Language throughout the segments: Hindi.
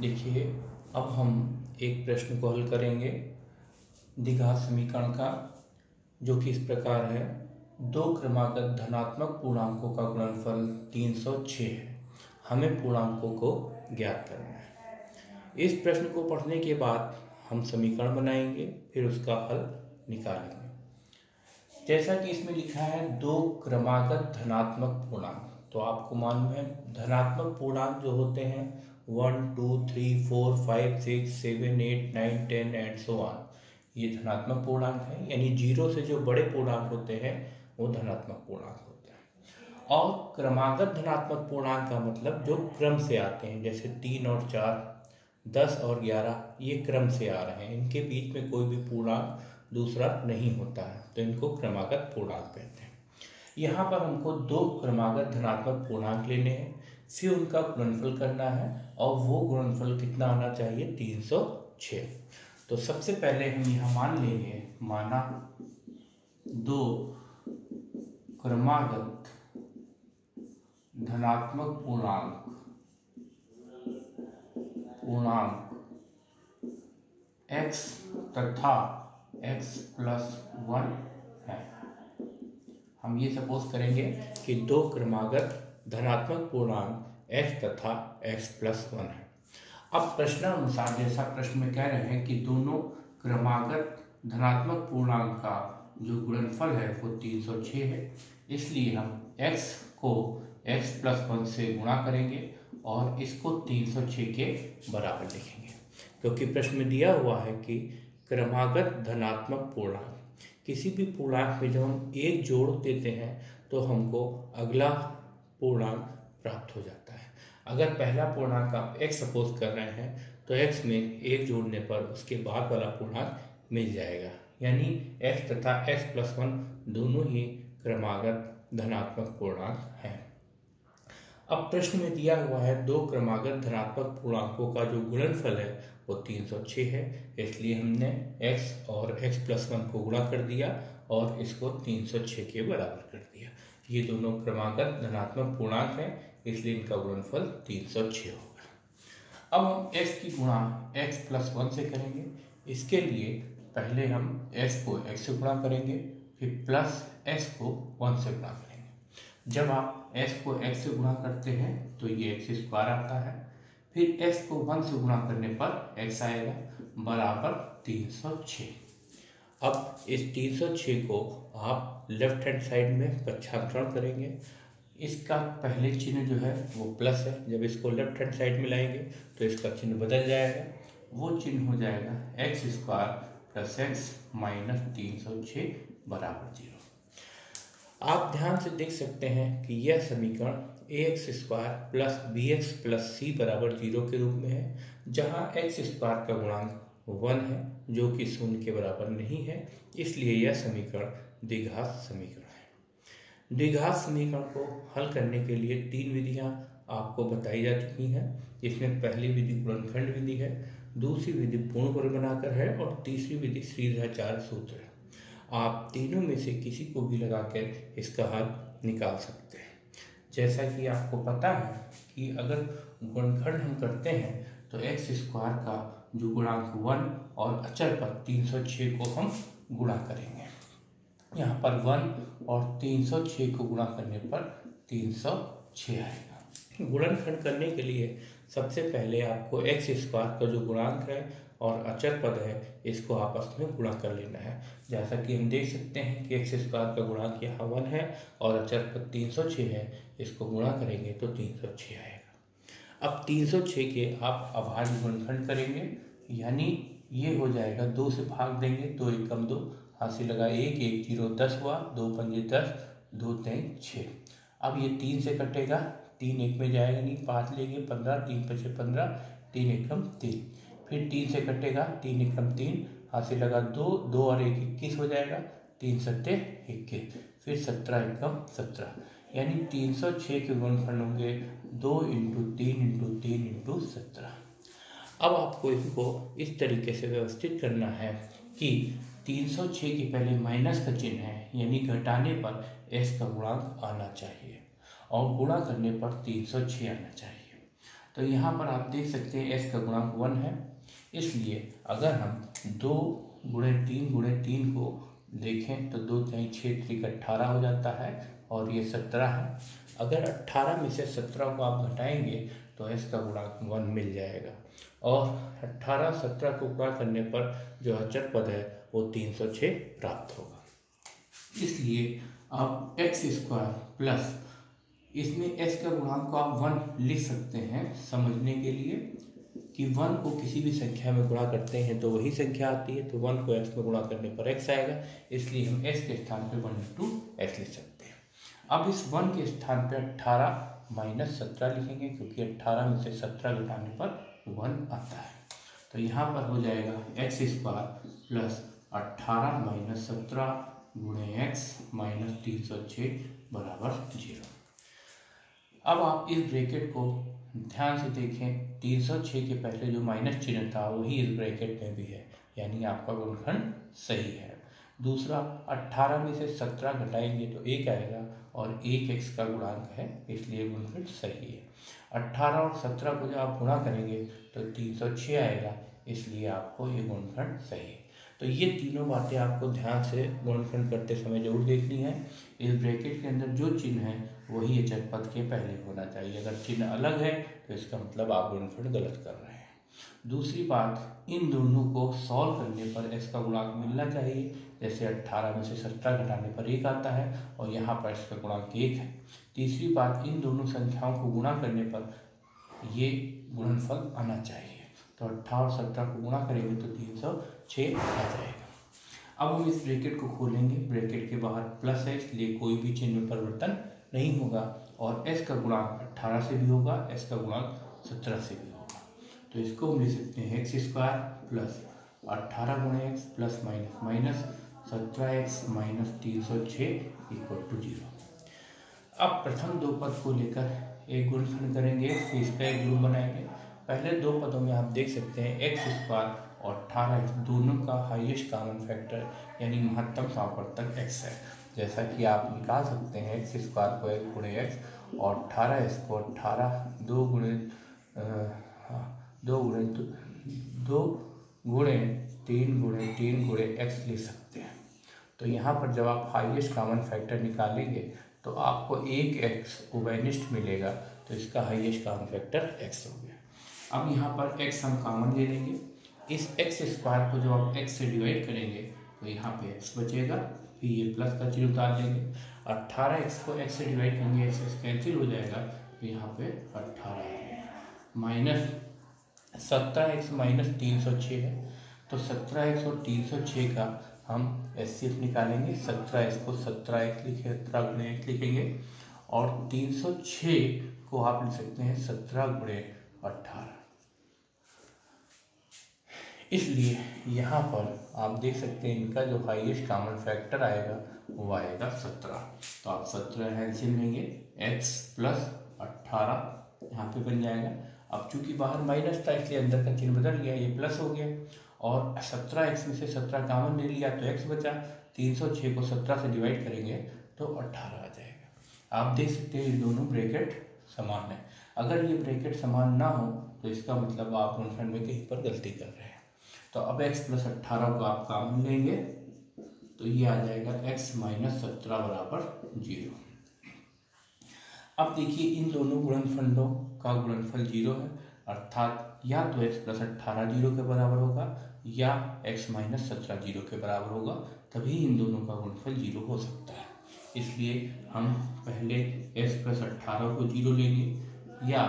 देखिए, अब हम एक प्रश्न को हल करेंगे। द्विघात समीकरण का, जो कि इस प्रकार है। दो क्रमागत धनात्मक पूर्णांकों का गुणनफल 306 है। हमें पूर्णांकों को ज्ञात करना है। इस प्रश्न को पढ़ने के बाद हम समीकरण बनाएँगे, फिर उसका हल निकालेंगे। जैसा कि इसमें लिखा है, दो क्रमागत धनात्मक पूर्णांक। तो आपको मालूम है, धनात्मक पूर्णांक जो होते हैं one, two, three, four, five, six, seven, eight, nine, ten, and so on. ये धनात्मक पूर्णांक है, यानी ज़ीरो से जो बड़े पूर्णांक होते हैं, वो धनात्मक पूर्णांक होते हैं। और क्रमागत धनात्मक पूर्णांक का मतलब जो क्रम से आते हैं, जैसे तीन और चार, दस और ग्यारह, ये क्रम से आ रहे हैं। इनके बीच में कोई भी पूर्णांक दूसरा नहीं होता है तो इनको क्रमागत पूर्णांक कहते हैं। यहाँ पर हमको दो क्रमागत धनात्मक पूर्णांक लेने हैं। फिर उनका गुणनफल करना है और वो गुणनफल कितना आना चाहिए? तीन सौ छः तो सबसे पहले हम यहाँ मान लेंगे, माना दो क्रमागत धनात्मक पूर्णांक पूर्णांक x तथा x प्लस वन है। हम ये सपोज़ करेंगे कि दो क्रमागत धनात्मक पूर्णांक x तथा x प्लस वन है। अब प्रश्नानुसार जैसा प्रश्न में कह रहे हैं कि दोनों क्रमागत धनात्मक पूर्णांक का जो गुणनफल है, वो 306 है। इसलिए हम x को x प्लस वन से गुणा करेंगे और इसको 306 के बराबर लिखेंगे। क्योंकि प्रश्न में दिया हुआ है कि क्रमागत धनात्मक पूर्णांक, किसी भी पूर्णांक में जब हम एक जोड़ देते हैं तो हमको अगला पूर्णांक प्राप्त हो जाता है। अगर पहला पूर्णांक आप x सपोज़ कर रहे हैं तो x में एक जोड़ने पर उसके बाद वाला पूर्णांक मिल जाएगा। यानी x तथा x प्लस वन दोनों ही क्रमागत धनात्मक पूर्णांक हैं। अब प्रश्न में दिया हुआ है, दो क्रमागत धनात्मक पूर्णांकों का जो गुणनफल है, वो 306 है। इसलिए हमने x और x प्लस वन को गुणा कर दिया और इसको 306 के बराबर कर दिया। ये दोनों क्रमागत धनात्मक पूर्णांक हैं, इसलिए इनका गुणनफल 306 होगा। अब हम x की गुणा x प्लस वन से करेंगे। इसके लिए पहले हम x को x से गुणा करेंगे, फिर प्लस x को वन से गुणा करेंगे। जब आप x को x से गुणा करते हैं तो ये एक्स स्क्वायर आता है। फिर x को वन से गुणा करने पर x आएगा बराबर तीन सौ छः अब इस तीन सौ छः को आप लेफ़्ट हैंड साइड में पच्छांतरण करेंगे। इसका पहले चिन्ह जो है वो प्लस है। जब इसको लेफ़्ट हैंड साइड में लाएँगे तो इसका चिन्ह बदल जाएगा। वो चिन्ह हो जाएगा x square plus x minus तीन सौ छः बराबर ज़ीरो। आप ध्यान से देख सकते हैं कि यह समीकरण a x square plus b x plus c बराबर ज़ीरो के रूप में है, जहाँ एक्स स्क्वायर का गुणांक वन है, जो कि शून्य के बराबर नहीं है। इसलिए यह समीकरण द्विघात समीकरण है। द्विघात समीकरण को हल करने के लिए तीन विधियाँ आपको बताई जा चुकी हैं। इसमें पहली विधि गुणनखंड विधि है, दूसरी विधि पूर्ण वर्ग बनाकर है और तीसरी विधि श्रीधाचार्य सूत्र है। आप तीनों में से किसी को भी लगाकर इसका हल निकाल सकते हैं। जैसा कि आपको पता है कि अगर गुणखंड हम करते हैं तो एक्स स्क्वायर का जो गुणांक वन और अचर पद तीन सौ छः को हम गुणा करेंगे। यहाँ पर वन और तीन सौ छः को गुणा करने पर तीन सौ छः आएगा। गुणनखंड करने के लिए सबसे पहले आपको एक्स स्क्वायर का जो गुणांक है और अचर पद है, इसको आपस में गुणा कर लेना है। जैसा कि हम देख सकते हैं कि एक्स स्क्वायर का गुणांक यहाँ वन है और अचर पद तीन सौ छः है, इसको गुणा करेंगे तो तीन सौ छः आएगा। अब तीन सौ छः के आप अभाज्य गुणनखंड करेंगे, यानी ये हो जाएगा दो से भाग देंगे, दो कम दो हाथ से लगा एक एक, ज़ीरो, दस हुआ, दो पंजे दस, दो तीन छः अब ये तीन से कटेगा, तीन एक में जाएगा नहीं, पाँच लेंगे पंद्रह, तीन पचे पंद्रह, तीन एकम तीन। फिर तीन से कटेगा, तीन एकम तीन हाथ से लगा दो दो और एक इक्कीस हो जाएगा, तीन सत्ते इक्कीस, फिर सत्रह एकम सत्रह। यानी तीन सौ छः के गुणनखंड होंगे दो इंटू तीन इंटू तीन इंटू सत्रह। अब आपको इसको इस तरीके से व्यवस्थित करना है कि तीन सौ छः के पहले माइनस का चिन्ह है, यानी घटाने पर एस का गुणांक आना चाहिए और गुणा करने पर तीन सौ छः आना चाहिए। तो यहाँ पर आप देख सकते हैं एस का गुणांक वन है। इसलिए अगर हम दो गुणे तीन गुणे तीन को देखें तो दो तीन छः त्रिक अट्ठारह हो जाता है और ये सत्रह है। अगर अट्ठारह में से सत्रह को आप घटाएँगे तो एस का गुणांक वन मिल जाएगा। और अट्ठारह सत्रह को गुणा करने पर जो अचर पद है वो तीन सौ छः प्राप्त होगा। इसलिए आप एक्स स्क्वायर प्लस इसमें एक्स का गुणांक को आप वन लिख सकते हैं समझने के लिए कि वन को किसी भी संख्या में गुणा करते हैं तो वही संख्या आती है तो वन को एक्स में गुणा करने पर एक्स आएगा, इसलिए हम एक्स के स्थान पर वन टू एक्स लिख सकते हैं। अब इस वन के स्थान पर अट्ठारह माइनस सत्रह लिखेंगे, क्योंकि अट्ठारह में से सत्रह घटाने पर वन आता है। तो यहाँ पर हो जाएगा एक्स स्क्वायर प्लस अट्ठारह माइनस सत्रह गुणे एक्स माइनस तीन सौ छः बराबर ज़ीरो अब आप इस ब्रैकेट को ध्यान से देखें। तीन सौ छः के पहले जो माइनस चिन्ह था, वही इस ब्रैकेट में भी है। यानी आपका गुणखंड सही है। दूसरा अट्ठारह में से सत्रह घटाएँगे तो एक आएगा और एक एक्स का गुणांक है, इसलिए गुणखंड सही है। अट्ठारह और सत्रह को जब आप गुणा करेंगे तो तीन सौ छः आएगा, इसलिए आपको ये गुणखंड सही है। तो ये तीनों बातें आपको ध्यान से गुणनखंड करते समय ज़रूर देखनी है। इस ब्रैकेट के अंदर जो चिन्ह है, वही अचर पद के पहले होना चाहिए। अगर चिन्ह अलग है तो इसका मतलब आप गुणनखंड गलत कर रहे हैं। दूसरी बात, इन दोनों को सॉल्व करने पर इसका गुणांक मिलना चाहिए। जैसे 18 में से सत्रह घटाने पर एक आता है और यहाँ पर इसका गुणांक एक है। तीसरी बात, इन दोनों संख्याओं को गुणा करने पर ये गुणनफल आना चाहिए। तो और सत्रह को गुणा करेंगे तो तीन सौ छः आ जाएगा। अब हम इस ब्रैकेट को खोलेंगे। ब्रैकेट के बाहर प्लस है इसलिए कोई भी चिन्ह में परिवर्तन नहीं होगा और एस का गुणांक अट्ठारह से भी होगा एस का गुणांक सत्रह से भी होगा। तो इसको हम लिख सकते हैं एक्स स्क्वायर प्लस अट्ठारह गुणे एक्स प्लस माइनस माइनस सत्रह एक्स माइनस तीन सौ छः इक्वल टू ज़ीरो अब प्रथम दो पद को लेकर एक गुणनखंड करेंगे। फिर इस एक ग्रुप बनाएँगे। पहले दो पदों में आप देख सकते हैं एक्स स्क्वायर और अठारह दोनों का हाईएस्ट कॉमन फैक्टर यानी महत्तम सापर्तक एक्स है। जैसा कि आप निकाल सकते हैं एक्स स्क्वायर को एक गुणे एक्स और अठारह एक्स को अट्ठारह दो गुणे दो गुणे दो गुणे, तीन गुणे तीन गुणे एक्स लिख सकते हैं। तो यहाँ पर जब आप हाईएस्ट कॉमन फैक्टर निकालेंगे तो आपको एक एक्स ओबेनिस्ट मिलेगा तो इसका हाईएस्ट कॉमन फैक्टर एक्स हो गया अब यहाँ पर x हम कॉमन ले लेंगे। इस x स्क्वायर को जब आप x से डिवाइड करेंगे तो यहाँ पे x बचेगा, फिर ये प्लस का चीज़ उतार देंगे। अट्ठारह एक्स को x से डिवाइड करेंगे x एक्स कैंसिल हो जाएगा तो यहाँ पे अट्ठारह माइनस सत्रह एक्स माइनस तीन सौ छः है। तो सत्रह एक्स और तीन सौ छः का हम एस सी एफ़ निकालेंगे। सत्रह एक्स को सत्रह एक्स लिखे, सत्रह गुणे एक्स लिखेंगे। और तीन सौ छः को आप लिख सकते हैं सत्रह गुणे अट्ठारह। इसलिए यहाँ पर आप देख सकते हैं इनका जो हाईएस्ट कॉमन फैक्टर आएगा, वो आएगा सत्रह। तो आप सत्रह एल्सियम लेंगे एक्स प्लस अट्ठारह यहाँ पे बन जाएगा। अब चूँकि बाहर माइनस था, इसलिए अंदर का चिन्ह बदल गया, ये प्लस हो गया। और सत्रह एक्स में से सत्रह कामन ले लिया तो एक्स बचा। तीन सौ छः को सत्रह से डिवाइड करेंगे तो अट्ठारह आ जाएगा। आप देख सकते हैं ये दोनों ब्रैकेट समान है। अगर ये ब्रैकेट समान ना हो तो इसका मतलब आप गुणनखंड में कहीं पर गलती कर रहे हैं। तो अब x प्लस अट्ठारह को आप कॉमन लेंगे तो ये आ जाएगा x माइनस सत्रह बराबर ज़ीरो अब देखिए इन दोनों गुणनफंडों का गुणनफल ज़ीरो है, अर्थात या तो x प्लस अट्ठारह ज़ीरो के बराबर होगा, या x माइनस सत्रह ज़ीरो के बराबर होगा, तभी इन दोनों का गुणनफल ज़ीरो हो सकता है। इसलिए हम पहले x प्लस अट्ठारह को ज़ीरो लेंगे, या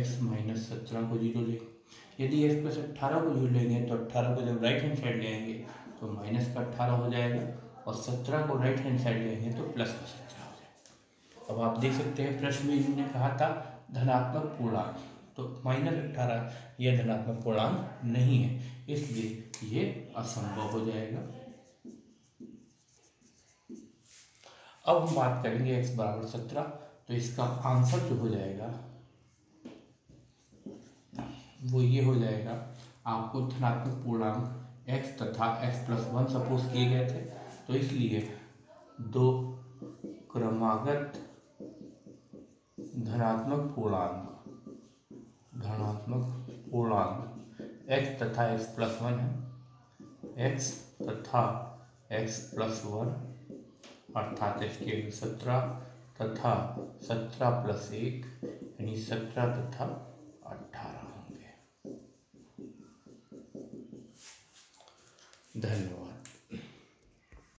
x माइनस सत्रह को ज़ीरो लेंगे। यदि x प्लस अट्ठारह को जोड़ लेंगे तो अट्ठारह को जब राइट हैंड साइड ले आएँगे तो माइनस का अट्ठारह हो जाएगा और सत्रह को राइट हैंड साइड लेंगे तो प्लस का सत्रह हो जाएगा। अब आप देख सकते हैं, प्रश्न में इन्होंने कहा था, धनात्मक पूर्णांक। तो माइनस अट्ठारह यह धनात्मक पूर्णांक नहीं है, इसलिए ये असंभव हो जाएगा। अब हम बात करेंगे x बराबर सत्रह तो इसका आंसर जो हो जाएगा वो ये हो जाएगा, आपको धनात्मक पूर्णांक x तथा x प्लस वन सपोज़ किए गए थे तो इसलिए दो क्रमागत धनात्मक पूर्णांक धनात्मक पूर्णांक x तथा x प्लस वन है। x तथा x प्लस वन अर्थात इसके सत्रह तथा सत्रह प्लस एक, यानी सत्रह तथा धन्यवाद